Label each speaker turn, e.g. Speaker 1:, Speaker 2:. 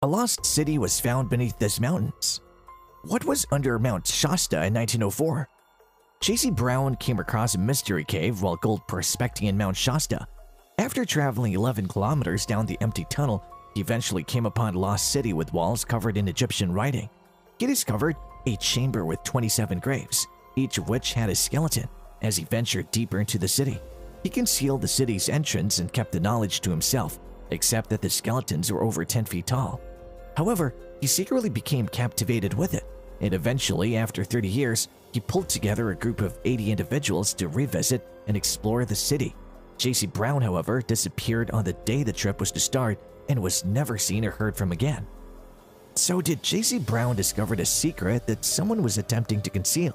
Speaker 1: A lost city was found beneath these mountains. What was under Mount Shasta in 1904? J.C. Brown came across a mystery cave while gold prospecting in Mount Shasta. After traveling 11 kilometers down the empty tunnel, he eventually came upon a lost city with walls covered in Egyptian writing. He discovered a chamber with 27 graves, each of which had a skeleton. As he ventured deeper into the city, he concealed the city's entrance and kept the knowledge to himself, except that the skeletons were over 10 feet tall. However, he secretly became captivated with it, and eventually, after 30 years, he pulled together a group of 80 individuals to revisit and explore the city. J.C. Brown, however, disappeared on the day the trip was to start and was never seen or heard from again. So, did J.C. Brown discover a secret that someone was attempting to conceal?